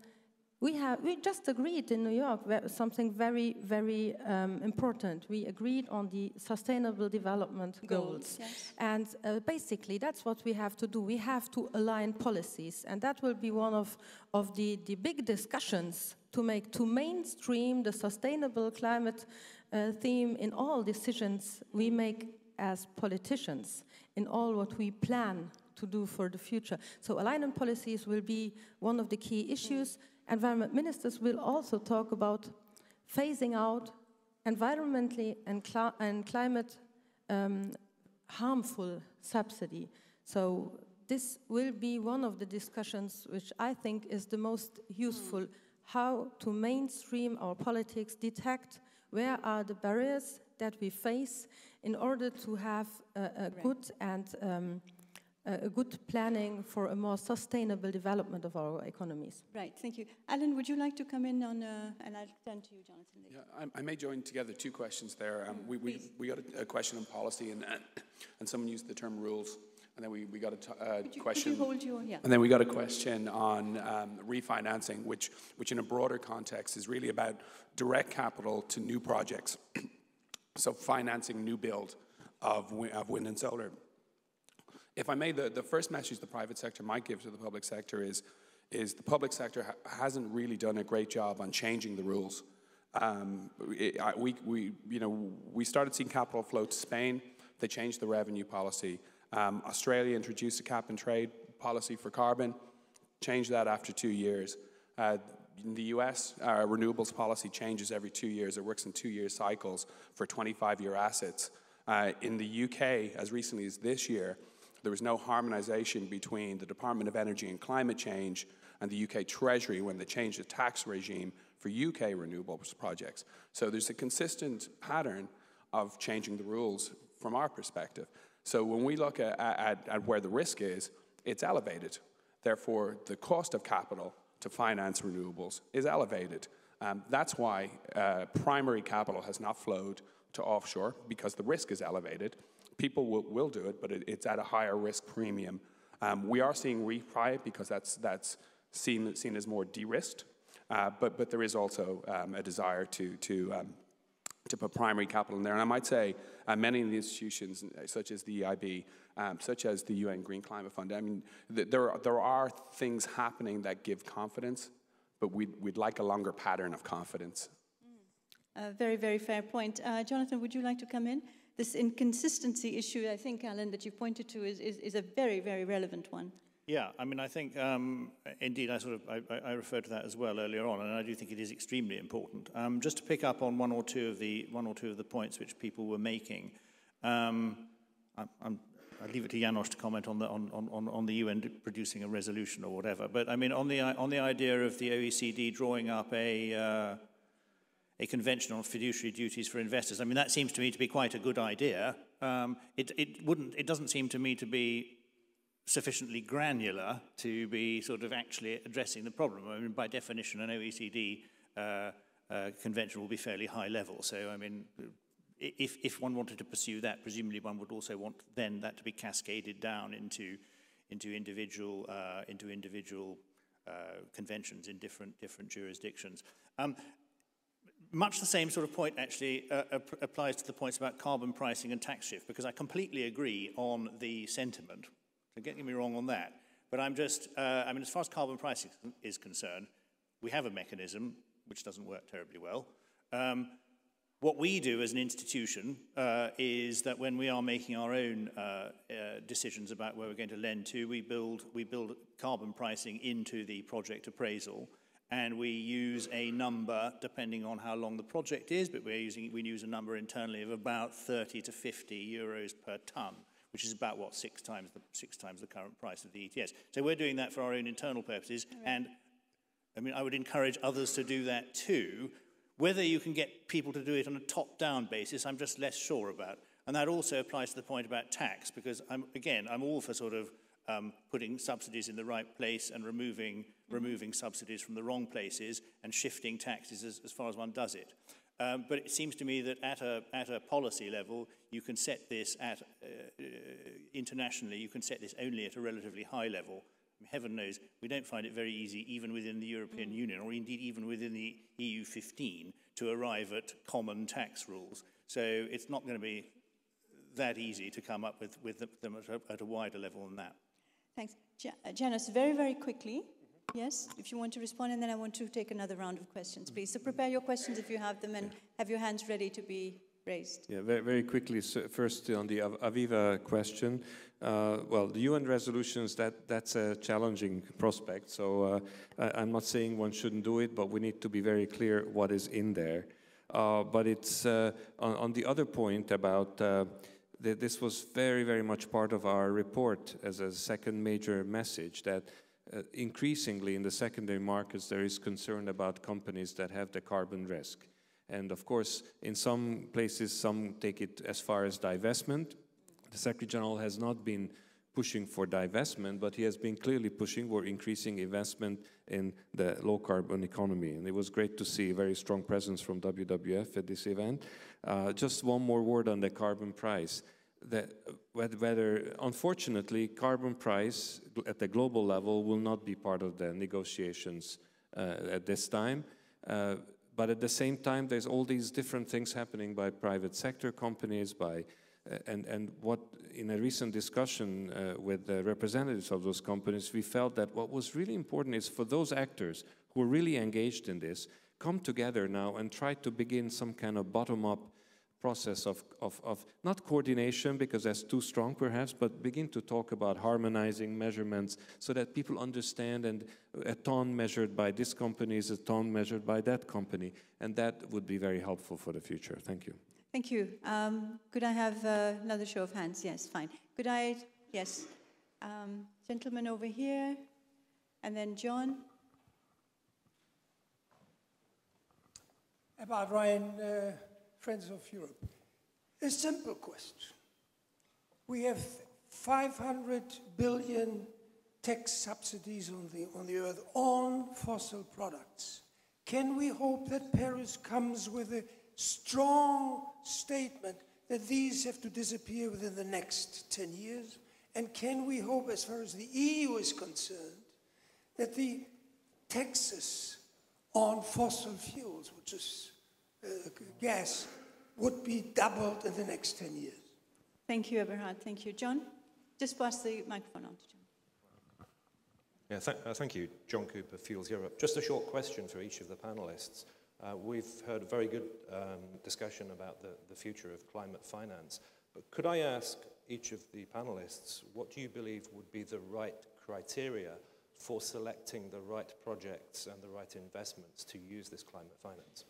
C: we have we just agreed in New York something very very um, important. We agreed on the Sustainable Development Goals,
A: goals yes.
C: and uh, basically that's what we have to do. We have to align policies, and that will be one of of the the big discussions to make to mainstream the sustainable climate uh, theme in all decisions we make as politicians, in all what we plan to do for the future. So alignment policies will be one of the key issues. Environment ministers will also talk about phasing out environmentally and, cl and climate um, harmful subsidy. So this will be one of the discussions which I think is the most useful how to mainstream our politics, detect where are the barriers that we face in order to have a, a right. good and um, a good planning for a more sustainable development of our economies.
A: Right, thank you. Alan, would you like to come in on, uh, and I'll turn to you, Jonathan.
E: Yeah, I, I, may join together two questions there. Um, we, we, we, got a, a, question on policy, and, and someone used the term rules. And then we, we got a uh,
A: you,
E: question.
A: Your, yeah.
E: And then we got a question on um, refinancing, which, which in a broader context is really about direct capital to new projects. so financing new build of, of wind and solar. If I may, the, the first message the private sector might give to the public sector is, is the public sector ha hasn't really done a great job on changing the rules. Um, it, I, we, we, you know, we started seeing capital flow to Spain. They changed the revenue policy. Um, Australia introduced a cap and trade policy for carbon, changed that after two years. Uh, in the US, our renewables policy changes every two years. It works in two year cycles for 25 year assets. Uh, in the UK, as recently as this year, there was no harmonization between the Department of Energy and Climate Change and the UK Treasury when they changed the tax regime for UK renewables projects. So there's a consistent pattern of changing the rules from our perspective. So when we look at, at, at where the risk is, it's elevated. Therefore, the cost of capital to finance renewables is elevated. Um, that's why uh, primary capital has not flowed to offshore because the risk is elevated. People will, will do it, but it, it's at a higher risk premium. Um, we are seeing refi because that's, that's seen, seen as more de-risked, uh, but, but there is also um, a desire to, to, um, to put primary capital in there. And I might say uh, many of the institutions, such as the EIB, um, such as the UN Green Climate Fund. I mean, th there, are, there are things happening that give confidence, but we'd, we'd like a longer pattern of confidence.
A: Mm. very, very fair point. Uh, Jonathan, would you like to come in? This inconsistency issue, I think, Alan, that you pointed to is, is, is a very, very relevant one.
D: Yeah, I mean, I think um, indeed I sort of I, I, referred to that as well earlier on, and I do think it is extremely important. Um, just to pick up on one or two of the one or two of the points which people were making, um, I'm, I'm I'll leave it to Janos to comment on the, on, on, on the UN producing a resolution or whatever. But I mean, on the, on the idea of the OECD drawing up a, uh, a convention on fiduciary duties for investors, I mean, that seems to me to be quite a good idea. Um, it, it, wouldn't, it doesn't seem to me to be sufficiently granular to be sort of actually addressing the problem. I mean, by definition, an OECD uh, uh, convention will be fairly high level. So, I mean, if, if one wanted to pursue that, presumably one would also want then that to be cascaded down into, into individual, uh, into individual uh, conventions in different, different jurisdictions. Um, much the same sort of point actually uh, applies to the points about carbon pricing and tax shift, because I completely agree on the sentiment. So get me wrong on that. But I'm just, uh, I mean, as far as carbon pricing is concerned, we have a mechanism which doesn't work terribly well. Um, what we do as an institution uh, is that when we are making our own uh, uh, decisions about where we're going to lend to, we build, we build carbon pricing into the project appraisal and we use a number depending on how long the project is, but we're using, we use a number internally of about 30 to 50 euros per ton, which is about what six times the six times the current price of the ETS. So we're doing that for our own internal purposes, right. and I mean I would encourage others to do that too. Whether you can get people to do it on a top-down basis, I'm just less sure about. And that also applies to the point about tax, because I'm, again, I'm all for sort of um, putting subsidies in the right place and removing, removing subsidies from the wrong places and shifting taxes as, as far as one does it. Um, but it seems to me that at a, at a policy level, you can set this at, uh, uh, internationally, you can set this only at a relatively high level heaven knows, we don't find it very easy, even within the European mm. Union, or indeed even within the EU 15, to arrive at common tax rules. So it's not going to be that easy to come up with, with them at a, at a wider level than that.
A: Thanks. Uh, Janos, very, very quickly, yes, if you want to respond, and then I want to take another round of questions, please. So prepare your questions if you have them, and have your hands ready to be raised.
B: Yeah, very, very quickly, so first on the Aviva question. Uh, well, the UN resolutions, that, that's a challenging prospect. So uh, I, am not saying one shouldn't do it, but we need to be very clear what is in there. Uh, but it's uh, on, on, the other point about uh, th this was very, very much part of our report as a second major message that uh, increasingly in the secondary markets there is concern about companies that have the carbon risk. And of course, in some places, some take it as far as divestment, the Secretary General has not been pushing for divestment, but he has been clearly pushing for increasing investment in the low carbon economy. And it was great to see a very strong presence from WWF at this event. Uh, just one more word on the carbon price. That whether, unfortunately, carbon price at the global level will not be part of the negotiations uh, at this time. Uh, but at the same time, there's all these different things happening by private sector companies, by uh, and, and what, in a recent discussion uh, with the representatives of those companies, we felt that what was really important is for those actors who are really engaged in this, come together now and try to begin some kind of bottom-up process of, of, of not coordination because that's too strong perhaps, but begin to talk about harmonizing measurements so that people understand and a ton measured by this company is a ton measured by that company. And that would be very helpful for the future. Thank you.
A: Thank you. Um, could I have uh, another show of hands? Yes, fine. Could I, yes. Um, gentleman over here, and then John.
J: Eberhard Rhein, uh, Friends of Europe. A simple question. We have 500 billion tax subsidies on the, on the earth on fossil products. Can we hope that Paris comes with a strong statement that these have to disappear within the next 10 years? And can we hope, as far as the EU is concerned, that the taxes on fossil fuels, which is gas, would be doubled in the next 10 years?
A: Thank you, Eberhard. Thank you. John, just pass the microphone on to John.
K: Yeah, th uh, thank you. John Cooper, FuelsEurope. Just a short question for each of the panelists. Uh, we've heard a very good um, discussion about the, the future of climate finance, but could I ask each of the panelists what do you believe would be the right criteria for selecting the right projects and the right investments to use this climate finance?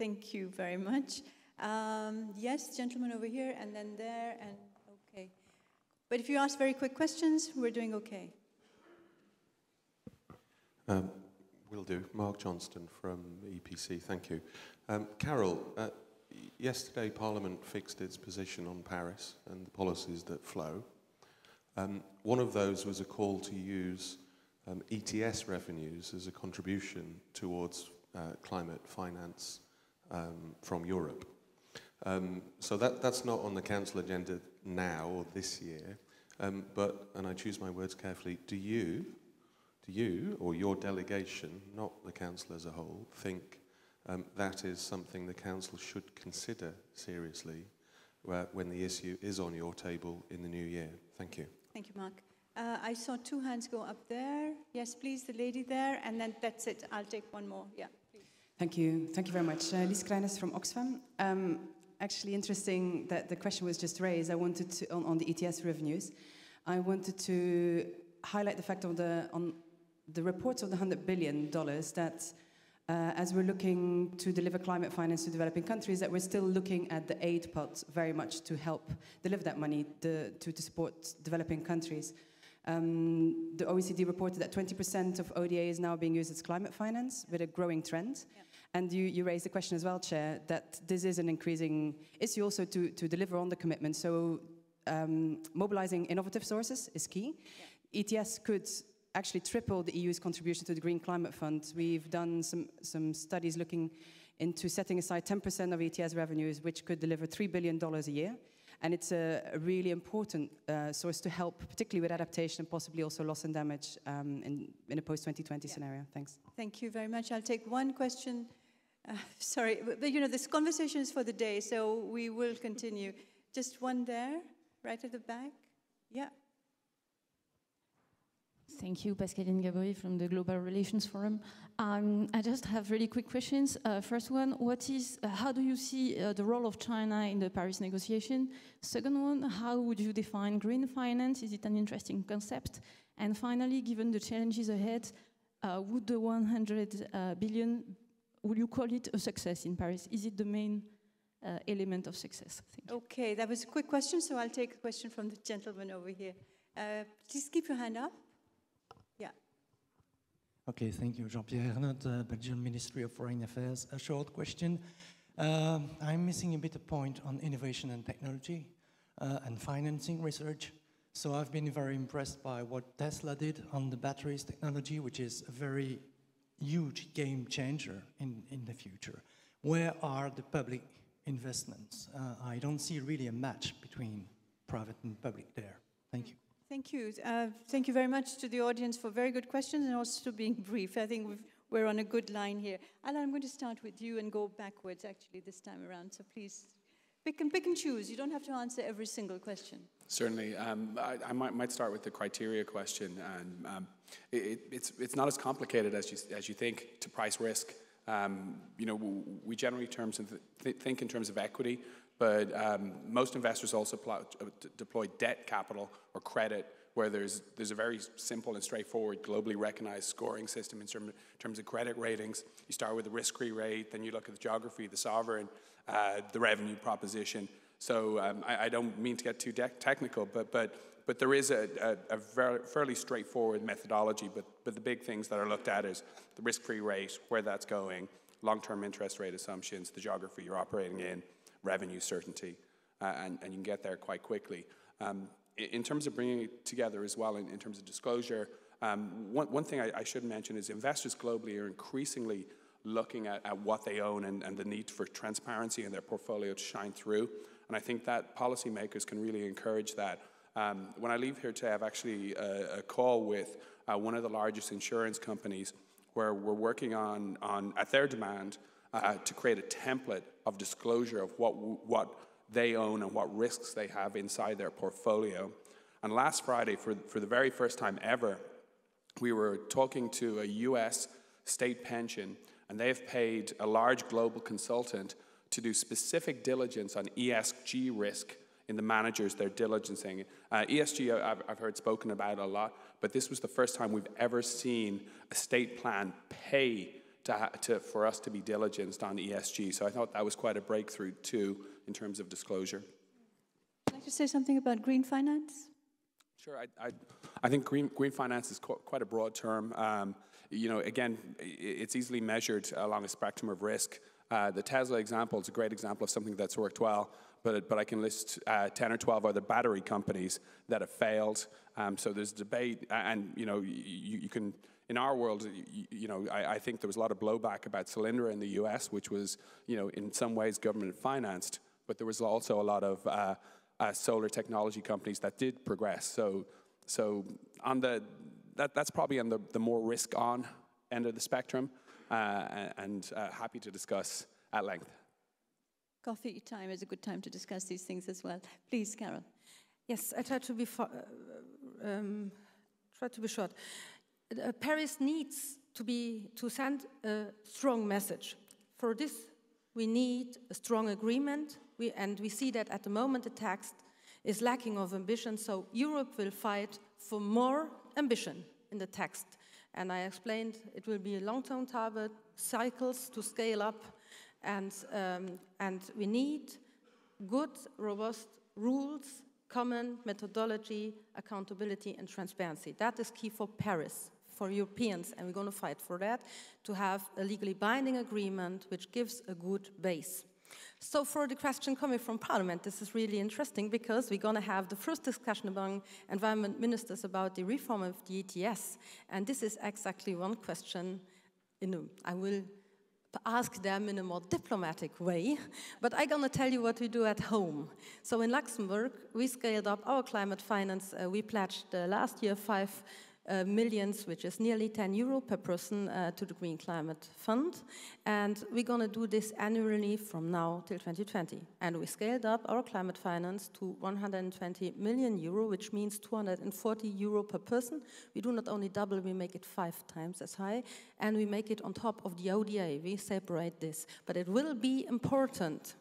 A: Thank you very much. Um, yes, gentlemen over here, and then there, and okay. But if you ask very quick questions, we're doing okay.
L: Um, will do. Mark Johnston from EPC, thank you. Um, Carole, uh, yesterday Parliament fixed its position on Paris and the policies that flow. Um, one of those was a call to use um, ETS revenues as a contribution towards uh, climate finance um, from Europe. Um, so that, that's not on the council agenda now or this year, um, but, and I choose my words carefully, do you do you or your delegation, not the council as a whole, think um, that is something the council should consider seriously uh, when the issue is on your table in the new year? Thank you.
A: Thank you, Mark. Uh, I saw two hands go up there. Yes, please, the lady there, and then that's it. I'll take one more. Yeah.
M: Thank you. Thank you very much. Uh, Lies Craeynest from Oxfam. Um, actually, interesting that the question was just raised. I wanted to, on, on the ETS revenues, I wanted to highlight the fact of the, on, the reports of the $100 billion that uh, as we're looking to deliver climate finance to developing countries, that we're still looking at the aid pot very much to help deliver that money the, to, to, support developing countries. Um, the OECD reported that 20% of ODA is now being used as climate finance with a growing trend. And you, you raised the question as well, Chair, that this is an increasing issue also to, to deliver on the commitment. So um, mobilizing innovative sources is key. Yeah. ETS could actually triple the EU's contribution to the Green Climate Fund. We've done some, some studies looking into setting aside 10% of ETS revenues, which could deliver $3 billion a year. And it's a, a really important uh, source to help, particularly with adaptation and possibly also loss and damage um, in, in, a post-2020 yeah. scenario. Thanks.
A: Thank you very much. I'll take one question. Uh, sorry, but you know, this conversation is for the day, so we will continue. Just one there, right at the back. Yeah.
N: Thank you, Pascaline Gaboury from the Global Relations Forum. Um, I just have really quick questions. Uh, first one, what is, uh, how do you see uh, the role of China in the Paris negotiation? Second one, how would you define green finance? Is it an interesting concept? And finally, given the challenges ahead, uh, would the 100 uh, billion, would you call it a success in Paris? Is it the main uh, element of success?
A: Okay, that was a quick question, so I'll take a question from the gentleman over here. please keep your hand up. Yeah.
O: Okay, thank you, Jean-Pierre Hernot, uh, Belgian Ministry of Foreign Affairs. A short question. Uh, I'm missing a bit of point on innovation and technology uh, and financing research. So I've been very impressed by what Tesla did on the batteries technology, which is a very huge game changer in, in the future. Where are the public investments? Uh, I don't see really a match between private and public there. Thank you.
A: Thank you. Uh, thank you very much to the audience for very good questions and also being brief. I think we are on a good line here. Alan, I'm going to start with you and go backwards actually this time around. So please pick and, pick and choose. You don't have to answer every single question.
E: Certainly. Um, I, I might, might, start with the criteria question. And um, it, it's, it's not as complicated as you, as you think to price risk. Um, you know, we generally terms th think in terms of equity, but um, most investors also uh, deploy debt capital or credit where there's, there's a very simple and straightforward globally recognized scoring system in term, terms of credit ratings. You start with the risk-free rate, then you look at the geography, the sovereign, uh, the revenue proposition. So um, I, I, don't mean to get too technical, but, but, but there is a, a, a fairly straightforward methodology, but, but the big things that are looked at is the risk-free rate, where that's going, long-term interest rate assumptions, the geography you're operating in, revenue certainty, uh, and, and you can get there quite quickly. Um, in terms of bringing it together as well, in, in terms of disclosure, um, one, one thing I, I, should mention is investors globally are increasingly looking at, at what they own and, and, the need for transparency in their portfolio to shine through. And I think that policymakers can really encourage that. Um, when I leave here today, I have actually a, a call with uh, one of the largest insurance companies where we're working on, on at their demand, uh, to create a template of disclosure of what, what they own and what risks they have inside their portfolio. And last Friday, for, for the very first time ever, we were talking to a US state pension, and they've paid a large global consultant to do specific diligence on ESG risk in the managers they're diligencing. Uh, ESG, I've, I've heard spoken about a lot, but this was the first time we've ever seen a state plan pay to, to, for us to be diligenced on ESG. So I thought that was quite a breakthrough too in terms of disclosure.
A: You like to say something about green finance?
E: Sure. I, I, I think green, green finance is quite a broad term. Um, you know, again, it's easily measured along a spectrum of risk. Uh, the Tesla example is a great example of something that's worked well, but, but I can list uh, 10 or 12 other battery companies that have failed. Um, so there's debate, and you know, you, you can in our world, you, know, I, I, think there was a lot of blowback about Solyndra in the US, which was, you know, in some ways government financed, but there was also a lot of uh, uh, solar technology companies that did progress. So, so on the, that, that's probably on the, the more risk on end of the spectrum, uh, and uh, happy to discuss at length.
A: Coffee time is a good time to discuss these things as well. Please, Carole.
C: Yes, I try to be, uh, um, try to be short uh, Paris needs to, be, to send a strong message. For this, we need a strong agreement, we, and we see that at the moment the text is lacking of ambition, so Europe will fight for more ambition in the text. And I explained it will be a long-term target, cycles to scale up, and, um, and we need good, robust rules, common methodology, accountability, and transparency. That is key for Paris for Europeans, and we're going to fight for that, to have a legally binding agreement which gives a good base. So for the question coming from Parliament, this is really interesting because we're going to have the first discussion among environment ministers about the reform of the ETS. And this is exactly one question I will ask them in a more diplomatic way, but I'm going to tell you what we do at home. So in Luxembourg, we scaled up our climate finance. Uh, we pledged uh, last year five uh, millions, which is nearly 10 euro per person uh, to the Green Climate Fund. And we're going to do this annually from now till 2020. And we scaled up our climate finance to 120 million euro, which means 240 euro per person. We do not only double, we make it five times as high. And we make it on top of the ODA. We separate this. But it will be important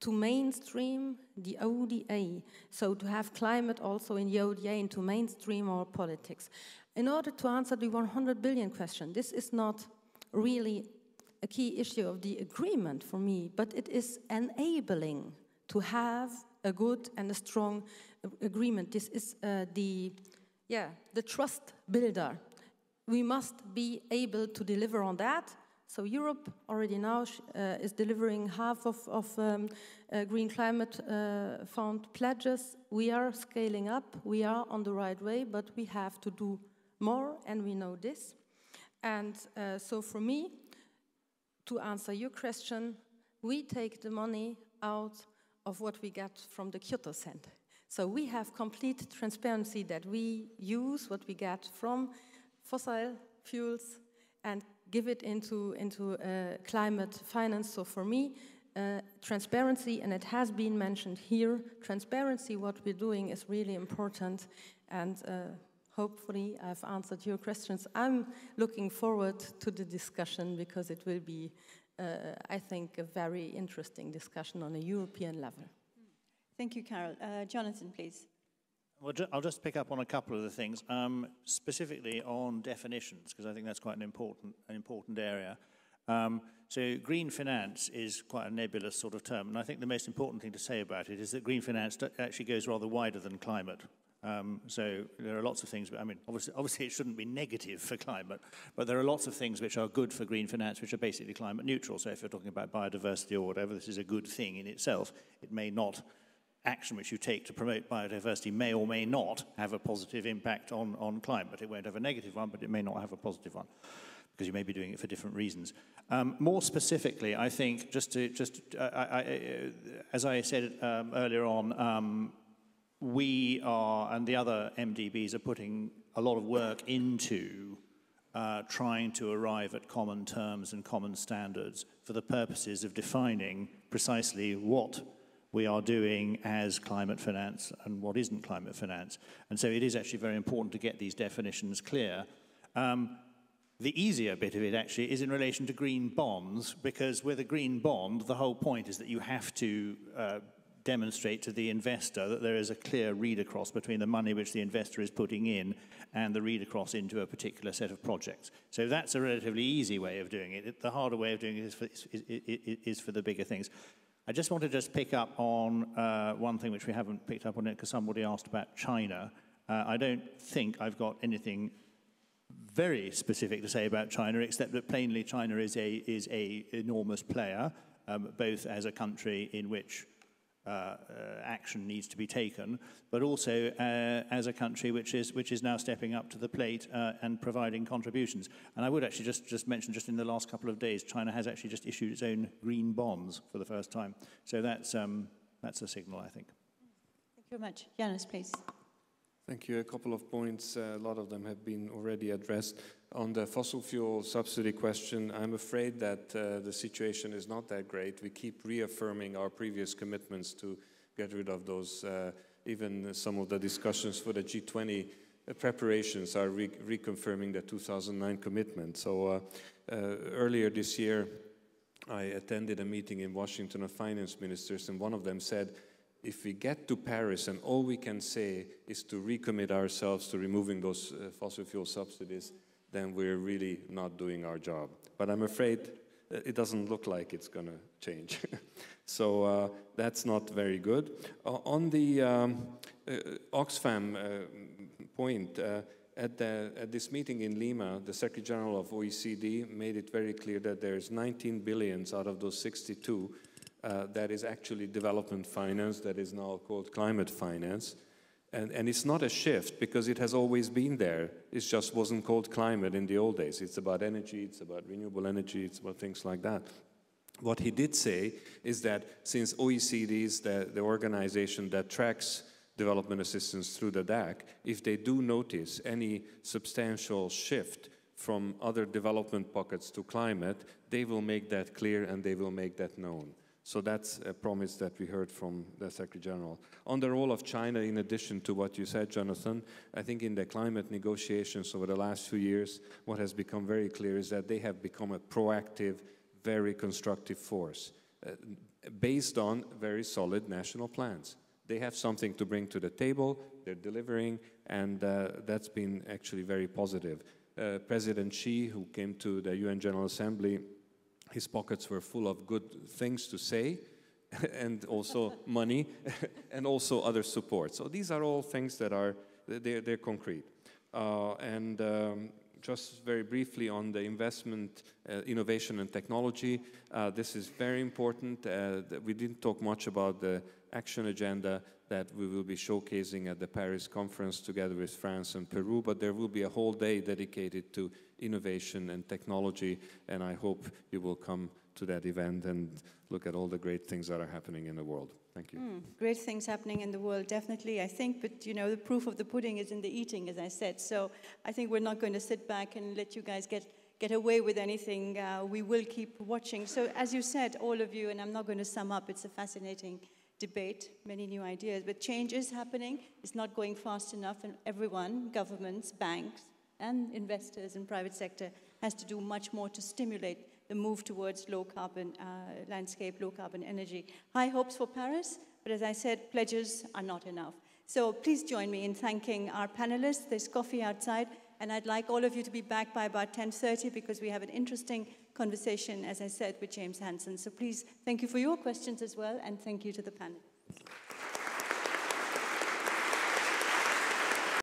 C: to mainstream the ODA, so to have climate also in the ODA and to mainstream our politics. In order to answer the 100 billion question, this is not really a key issue of the agreement for me, but it is enabling to have a good and a strong agreement. This is uh, the, yeah, the trust builder. We must be able to deliver on that so Europe already now uh, is delivering half of, of um, uh, Green Climate uh, Fund pledges. We are scaling up, we are on the right way, but we have to do more, and we know this. And uh, so for me, to answer your question, we take the money out of what we get from the Kyoto Center. So we have complete transparency that we use what we get from fossil fuels and give it into, into uh, climate finance. So for me, uh, transparency, and it has been mentioned here, transparency, what we're doing is really important, and uh, hopefully I've answered your questions. I'm looking forward to the discussion because it will be, uh, I think, a very interesting discussion on a European level.
A: Thank you, Carole. Uh, Jonathan, please.
D: Well, I'll just pick up on a couple of the things, um, specifically on definitions, because I think that's quite an important, an important area. Um, so green finance is quite a nebulous sort of term, and I think the most important thing to say about it is that green finance actually goes rather wider than climate. Um, so there are lots of things, I mean, obviously, obviously it shouldn't be negative for climate, but there are lots of things which are good for green finance, which are basically climate neutral. So if you're talking about biodiversity or whatever, this is a good thing in itself. It may not action which you take to promote biodiversity may or may not have a positive impact on, on climate. It won't have a negative one, but it may not have a positive one because you may be doing it for different reasons. Um, more specifically, I think, just to, just, uh, I, I, uh, as I said um, earlier on, um, we are, and the other MDBs are putting a lot of work into uh, trying to arrive at common terms and common standards for the purposes of defining precisely what we are doing as climate finance and what isn't climate finance. And so it is actually very important to get these definitions clear. Um, the easier bit of it actually is in relation to green bonds, because with a green bond, the whole point is that you have to uh, demonstrate to the investor that there is a clear read across between the money which the investor is putting in and the read across into a particular set of projects. So that's a relatively easy way of doing it. The harder way of doing it is for, is, is, is for the bigger things. I just want to just pick up on uh, one thing which we haven't picked up on it because somebody asked about China. Uh, I don't think I've got anything very specific to say about China, except that plainly China is a is a enormous player, um, both as a country in which action needs to be taken, but also uh, as a country which is which is now stepping up to the plate uh, and providing contributions. And I would actually just just mention, just in the last couple of days, China has actually just issued its own green bonds for the first time. So that's um, that's a signal, I think.
A: Thank you very much, Janos, please.
B: Thank you. A couple of points. Uh, a lot of them have been already addressed. On the fossil fuel subsidy question, I'm afraid that uh, the situation is not that great. We keep reaffirming our previous commitments to get rid of those. Uh, even some of the discussions for the G20 uh, preparations are re reconfirming the 2009 commitment. So uh, uh, earlier this year, I attended a meeting in Washington of finance ministers, and one of them said, if we get to Paris and all we can say is to recommit ourselves to removing those uh, fossil fuel subsidies, then we're really not doing our job. But I'm afraid uh, it doesn't look like it's going to change. so uh, that's not very good. Uh, on the um, uh, Oxfam uh, point, at, the, at, this meeting in Lima, the Secretary General of OECD made it very clear that there's 19 billions out of those 62 uh, that is actually development finance, that is now called climate finance. And, and it's not a shift because it has always been there. It just wasn't called climate in the old days. It's about energy, it's about renewable energy, it's about things like that. What he did say is that since OECD is the, the organization that tracks development assistance through the DAC, if they do notice any substantial shift from other development pockets to climate, they will make that clear and they will make that known. So that's a promise that we heard from the Secretary General. On the role of China, in addition to what you said, Jonathan, I think in the climate negotiations over the last few years, what has become very clear is that they have become a proactive, very constructive force uh, based on very solid national plans. They have something to bring to the table, they're delivering, and uh, that's been actually very positive. Uh, President Xi, who came to the UN General Assembly his pockets were full of good things to say and also money and also other support. So these are all things that are, they're, they're concrete. Uh, and um, just very briefly on the investment, uh, innovation and technology, uh, this is very important. Uh, we didn't talk much about the action agenda that we will be showcasing at the Paris conference together with France and Peru, but there will be a whole day dedicated to innovation and technology, and I hope you will come to that event and look at all the great things that are happening in the world. Thank you. Mm,
A: great things happening in the world, definitely, I think, but you know, the proof of the pudding is in the eating, as I said, so I think we're not going to sit back and let you guys get get away with anything. Uh, we will keep watching. So, as you said, all of you, and I'm not going to sum up, it's a fascinating debate, many new ideas. But change is happening. It's not going fast enough, and everyone, governments, banks, and investors and private sector has to do much more to stimulate the move towards low carbon uh, landscape, low carbon energy. High hopes for Paris, but as I said, pledges are not enough. So please join me in thanking our panelists. There's coffee outside, and I'd like all of you to be back by about 10.30 because we have an interesting conversation, as I said, with James Hansen. So please, thank you for your questions as well, and thank you to the panel.